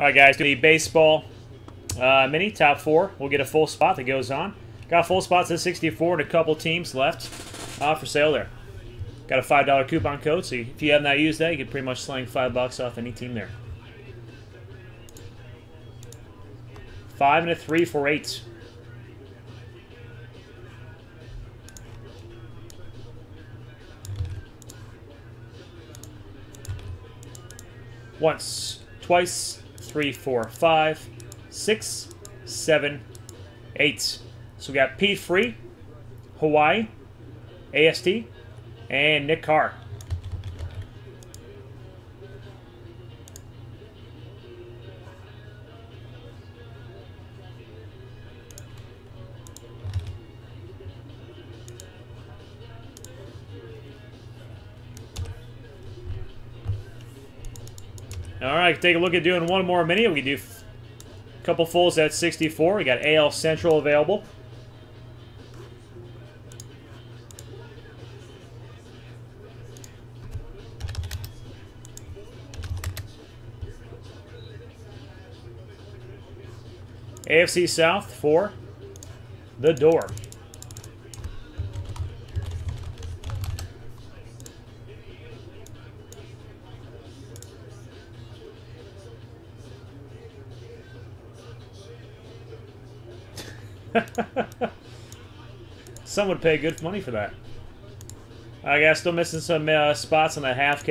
All right, guys, the baseball uh, mini top four. We'll get a full spot that goes on. Got full spots at 64 and a couple teams left uh, for sale there. Got a $5 coupon code, so if you have not used that, you can pretty much sling 5 bucks off any team there. 5 and a 3 for 8. Once, twice, three, four, five, six, seven, eight. So we got P Free, Hawaii, AST, and Nick Carr. All right, take a look at doing one more mini. We do a couple fulls at 64. We got AL Central available. AFC South for the door. Some would pay good money for that. I guess still missing some uh, spots on the half